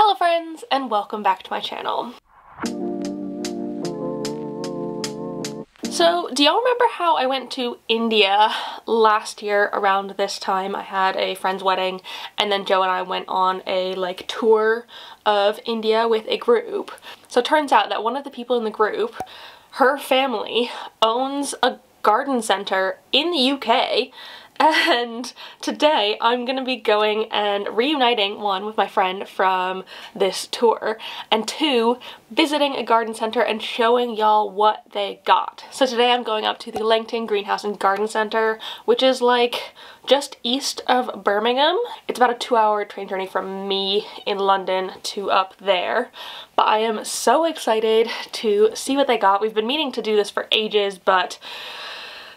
Hello friends and welcome back to my channel. So, do y'all remember how I went to India last year around this time? I had a friend's wedding and then Joe and I went on a like tour of India with a group. So it turns out that one of the people in the group, her family owns a garden center in the UK and today I'm gonna be going and reuniting one with my friend from this tour and two visiting a garden center and showing y'all what they got. So today I'm going up to the Langton Greenhouse and Garden Center which is like just east of Birmingham. It's about a two hour train journey from me in London to up there. But I am so excited to see what they got. We've been meaning to do this for ages but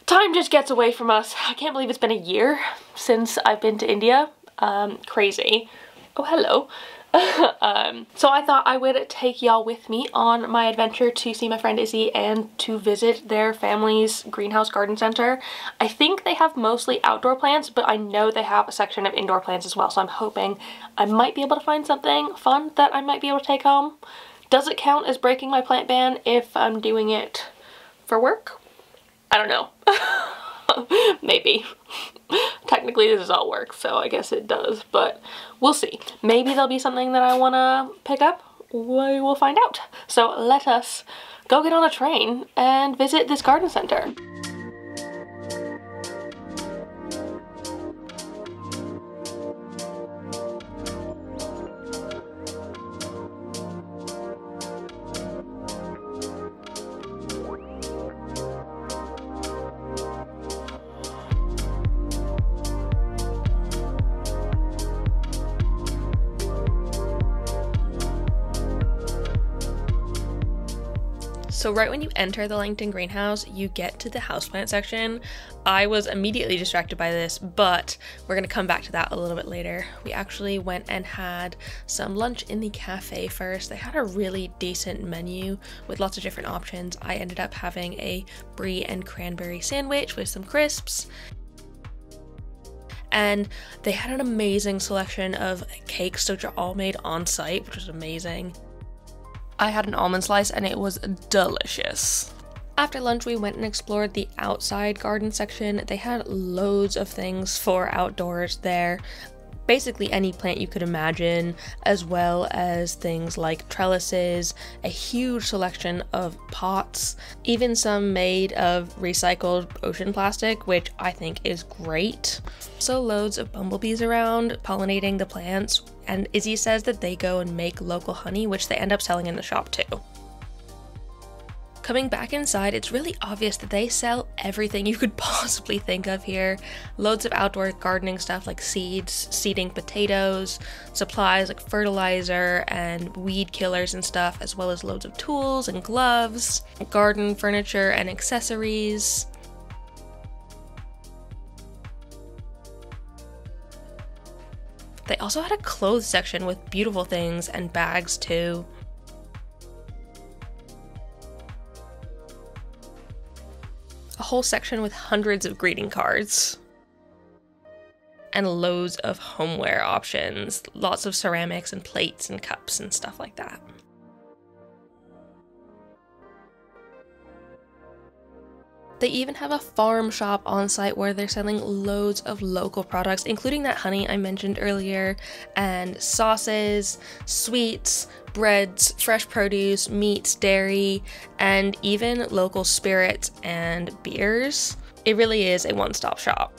time just gets away from us. I can't believe it's been a year since I've been to India. Um, crazy. Oh, hello. um, so I thought I would take y'all with me on my adventure to see my friend Izzy and to visit their family's greenhouse garden center. I think they have mostly outdoor plants, but I know they have a section of indoor plants as well, so I'm hoping I might be able to find something fun that I might be able to take home. Does it count as breaking my plant ban if I'm doing it for work? I don't know. Maybe. Technically this is all work, so I guess it does, but we'll see. Maybe there'll be something that I want to pick up. We will find out. So let us go get on a train and visit this garden center. So right when you enter the Langton greenhouse, you get to the houseplant section. I was immediately distracted by this, but we're gonna come back to that a little bit later. We actually went and had some lunch in the cafe first. They had a really decent menu with lots of different options. I ended up having a brie and cranberry sandwich with some crisps and they had an amazing selection of cakes which are all made on site which was amazing I had an almond slice and it was delicious. After lunch, we went and explored the outside garden section. They had loads of things for outdoors there basically any plant you could imagine, as well as things like trellises, a huge selection of pots, even some made of recycled ocean plastic, which I think is great. So loads of bumblebees around pollinating the plants, and Izzy says that they go and make local honey, which they end up selling in the shop too. Coming back inside, it's really obvious that they sell everything you could possibly think of here. Loads of outdoor gardening stuff like seeds, seeding potatoes, supplies like fertilizer and weed killers and stuff, as well as loads of tools and gloves, garden furniture and accessories. They also had a clothes section with beautiful things and bags too. Whole section with hundreds of greeting cards and loads of homeware options, lots of ceramics and plates and cups and stuff like that. They even have a farm shop on site where they're selling loads of local products, including that honey I mentioned earlier, and sauces, sweets, breads, fresh produce, meats, dairy, and even local spirits and beers. It really is a one stop shop.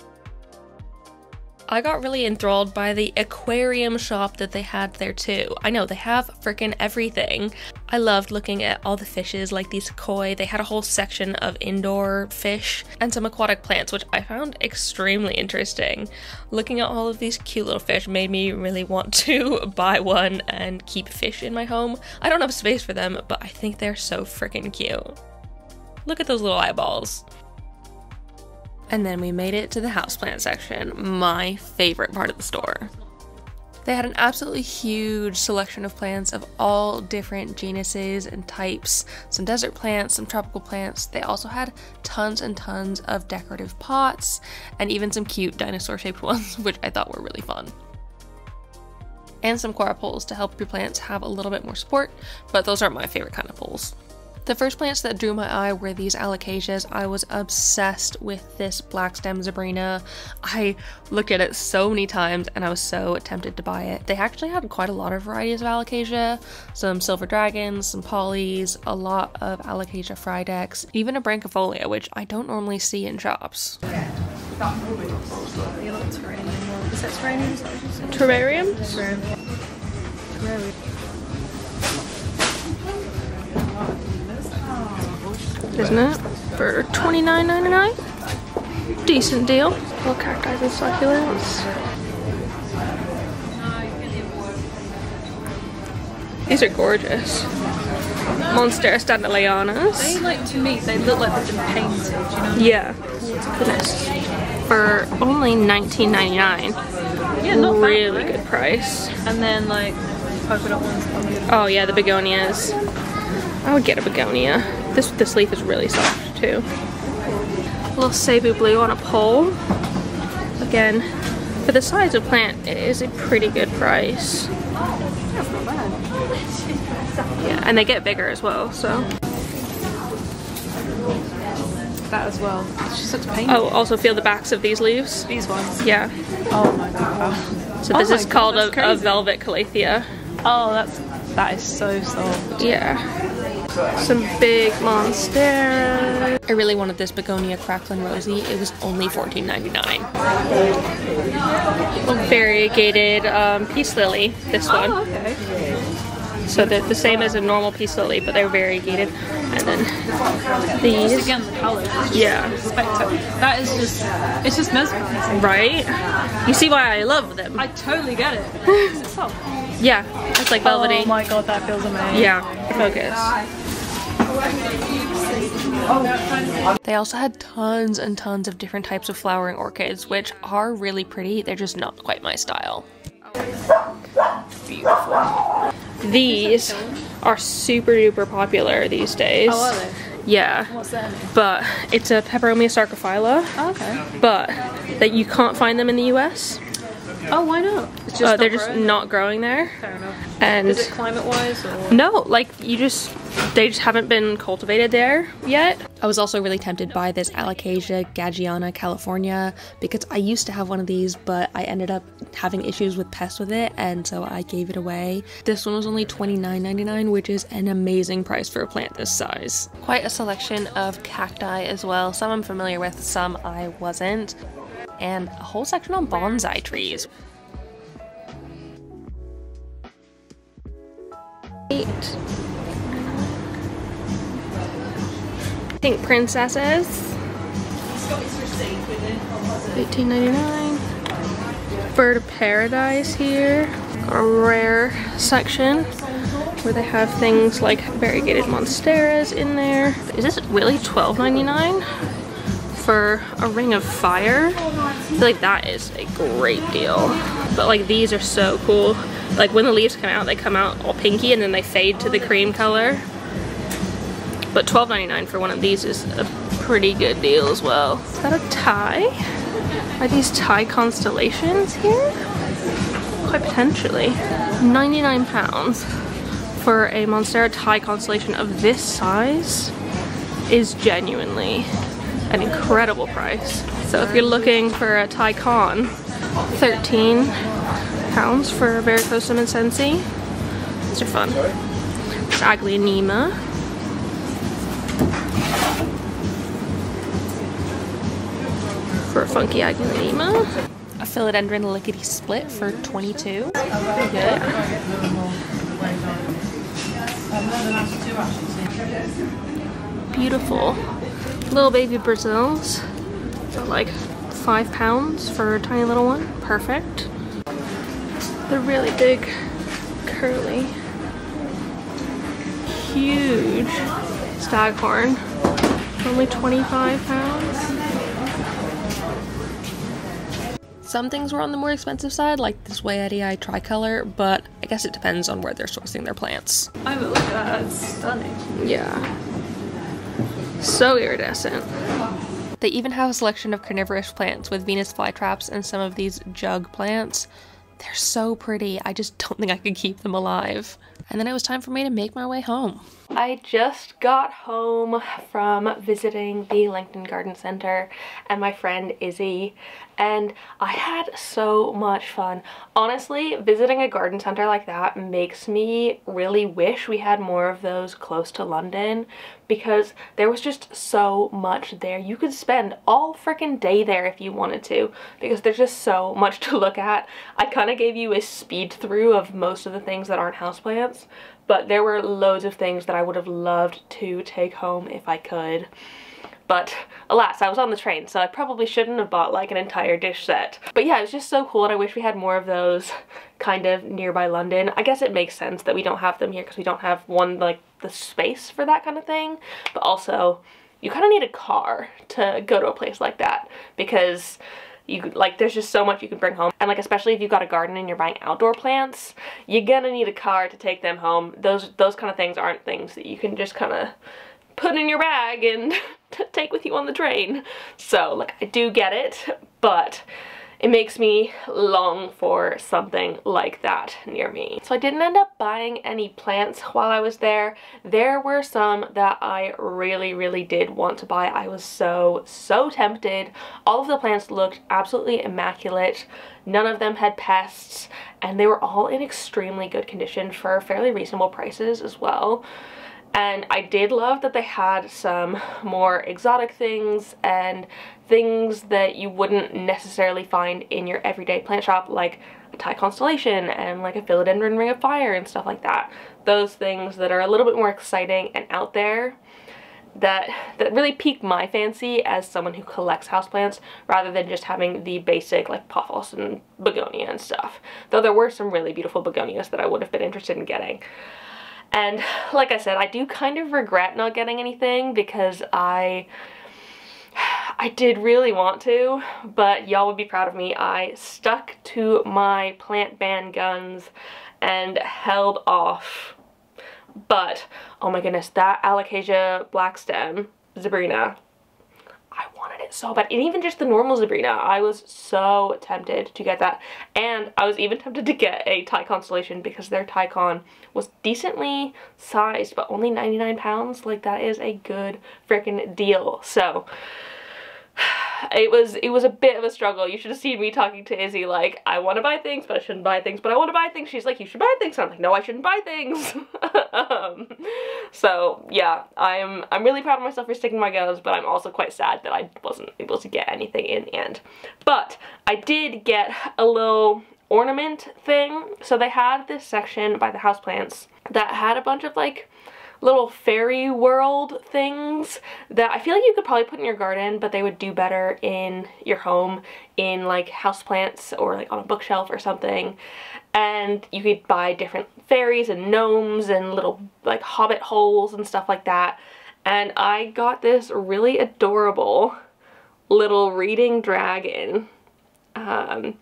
I got really enthralled by the aquarium shop that they had there too. I know they have freaking everything. I loved looking at all the fishes like these koi. They had a whole section of indoor fish and some aquatic plants, which I found extremely interesting. Looking at all of these cute little fish made me really want to buy one and keep fish in my home. I don't have space for them, but I think they're so freaking cute. Look at those little eyeballs. And then we made it to the houseplant section, my favorite part of the store. They had an absolutely huge selection of plants of all different genuses and types some desert plants, some tropical plants. They also had tons and tons of decorative pots and even some cute dinosaur shaped ones, which I thought were really fun. and some coir poles to help your plants have a little bit more support, but those aren't my favorite kind of poles. The first plants that drew my eye were these alocasias. I was obsessed with this black stem Zebrina. I looked at it so many times and I was so tempted to buy it. They actually had quite a lot of varieties of alocasia, some silver dragons, some polys, a lot of alocasia frydek, even a brancifolia, which I don't normally see in shops. Terrarium? Terrarium. Isn't it? For $29.99. Decent deal. Little cacti and succulents. These are gorgeous. Monstera standleyanas. They like to me, they look like they've been painted, you know? Yeah. Goodness. For only $19.99. Yeah, not really bad, good price. And then like polka dot ones. Oh yeah, the begonias. I would get a begonia. This this leaf is really soft too. A little Cebu blue on a pole. Again, for the size of plant, it is a pretty good price. Yeah, and they get bigger as well, so. That as well. It's just such pain. Oh, also feel the backs of these leaves. These ones. Yeah. Oh my god. So this Oh is God, called a, a velvet calathea. Oh, that's that is so soft. Yeah. Some big monstera. I really wanted this begonia cracklin rosy. It was only $14.99. Variegated um, peace lily, this one. Oh, okay. So they're the same as a normal peace lily, but they're variegated. And then these. Again, the color. Yeah. That is just, it's just mesmerizing. Right? You see why I love them. I totally get it. It's. Yeah, it's like velvety. Oh my god, that feels amazing. Yeah, focus. They also had tons and tons of different types of flowering orchids, which are really pretty. They're just not quite my style. Beautiful. These are super duper popular these days. Oh, are they? Yeah, What's that? but it's a Peperomia sarcophylla, Oh, okay. but that you can't find them in the US. Oh, why not? It's Uh, not they're just growing? not growing there. Fair enough. And Is it climate wise or? no, like you just they just haven't been cultivated there yet. I was also really tempted by this Alocasia Gageana California because I used to have one of these, but I ended up having issues with pests with it, and so I gave it away. This one was only $29.99, which is an amazing price for a plant this size. Quite a selection of cacti as well. Some I'm familiar with, some I wasn't. And a whole section on bonsai trees. Eight. Pink princesses. Eighteen ninety nine. Bird of paradise here. A rare section where they have things like variegated monsteras in there. Is this really twelve ninety nine for a ring of fire? I feel like that is a great deal. But like these are so cool. Like when the leaves come out, they come out all pinky and then they fade to the cream color. But $12.99 for one of these is a pretty good deal as well. Is that a Thai? Are these Thai constellations here? Quite potentially. 99 pounds for a Monstera Thai constellation of this size is genuinely an incredible price. So if you're looking for a Thai con, 13 pounds for a Varicosum and Sensi. These are fun. It's Aglaonema. For a funky Aglaonema. A Philodendron lickety split for 22. Pretty good. Beautiful. Little baby Brazils. For like five pounds for a tiny little one. Perfect. The really big, curly, huge staghorn. Only 25 pounds. Some things were on the more expensive side, like this Way Wayettii tricolor, but I guess it depends on where they're sourcing their plants. Oh, but look at that. That's stunning. Yeah. So iridescent. They even have a selection of carnivorous plants with Venus flytraps and some of these jug plants. they're so pretty. I just don't think I could keep them alive. And then it was time for me to make my way home. I just got home from visiting the Langton Garden Center and my friend Izzy and I had so much fun. Honestly, visiting a garden center like that makes me really wish we had more of those close to London because there was just so much there. You could spend all freaking day there if you wanted to because there's just so much to look at. I kind of gave you a speed through of most of the things that aren't houseplants, but there were loads of things that I would have loved to take home if I could. But alas, I was on the train, so I probably shouldn't have bought like an entire dish set. But yeah, it was just so cool and I wish we had more of those kind of nearby London. I guess it makes sense that we don't have them here because we don't have one like the space for that kind of thing. But also, you kind of need a car to go to a place like that because you like there's just so much you can bring home and like especially if you've got a garden and you're buying outdoor plants you're gonna need a car to take them home those those kind of things aren't things that you can just kind of put in your bag and take with you on the train. So like I do get it, but it makes me long for something like that near me. So I didn't end up buying any plants while I was there. There were some that I really, really did want to buy. I was so, so tempted. All of the plants looked absolutely immaculate. None of them had pests and they were all in extremely good condition for fairly reasonable prices as well and I did love that they had some more exotic things and things that you wouldn't necessarily find in your everyday plant shop like a Thai constellation and like a philodendron ring of fire and stuff like that. Those things that are a little bit more exciting and out there that that really piqued my fancy as someone who collects houseplants rather than just having the basic like pothos and begonia and stuff. Though there were some really beautiful begonias that I would have been interested in getting. And like I said, I do kind of regret not getting anything because I I did really want to, but y'all would be proud of me. I stuck to my plant ban guns and held off. But, oh my goodness, that Alocasia black stem, Zebrina, I wanted so bad. And even just the normal Zebrina, I was so tempted to get that. And I was even tempted to get a Thai Constellation because their Con was decently sized, but only 99 pounds. Like, that is a good freaking deal. So, it was it was a bit of a struggle. You should have seen me talking to Izzy like, I want to buy things, but I shouldn't buy things, but I want to buy things. She's like, you should buy things. I'm like, no, I shouldn't buy things. um, so yeah, I'm I'm really proud of myself for sticking my guns, but I'm also quite sad that I wasn't able to get anything in the end. But I did get a little ornament thing. So they had this section by the houseplants that had a bunch of like little fairy world things that I feel like you could probably put in your garden, but they would do better in your home in like houseplants or like on a bookshelf or something. And you could buy different fairies and gnomes and little like hobbit holes and stuff like that. And I got this really adorable little reading dragon. Um,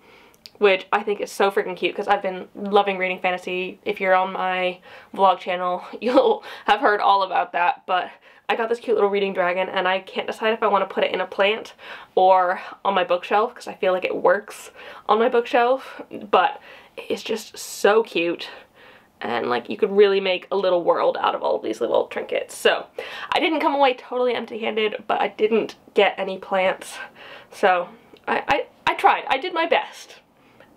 which I think is so freaking cute because I've been loving reading fantasy. If you're on my vlog channel, you'll have heard all about that, but I got this cute little reading dragon and I can't decide if I want to put it in a plant or on my bookshelf because I feel like it works on my bookshelf, but it's just so cute and like you could really make a little world out of all of these little trinkets. So I didn't come away totally empty-handed, but I didn't get any plants. So I, I, I tried. I did my best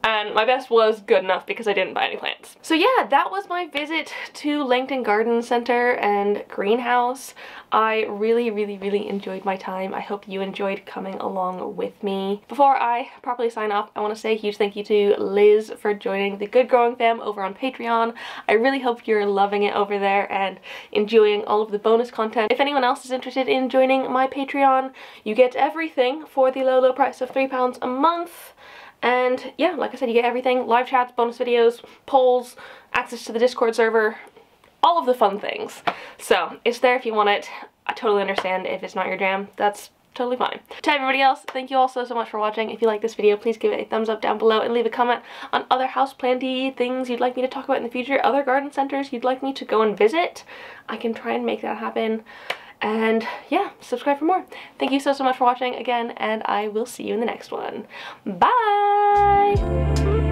and my best was good enough because I didn't buy any plants. So yeah, that was my visit to Langton Garden Center and greenhouse. I really, really, really enjoyed my time. I hope you enjoyed coming along with me. Before I properly sign off, I want to say a huge thank you to Liz for joining the Good Growing Fam over on Patreon. I really hope you're loving it over there and enjoying all of the bonus content. If anyone else is interested in joining my Patreon, you get everything for the low, low price of £3 a month. And yeah, like I said, you get everything, live chats, bonus videos, polls, access to the Discord server, all of the fun things. So it's there if you want it. I totally understand if it's not your jam. That's totally fine. To everybody else, thank you all so, so much for watching. If you like this video, please give it a thumbs up down below and leave a comment on other houseplanty things you'd like me to talk about in the future, other garden centers you'd like me to go and visit. I can try and make that happen. And yeah, subscribe for more. Thank you so, so much for watching again, and I will see you in the next one. Bye!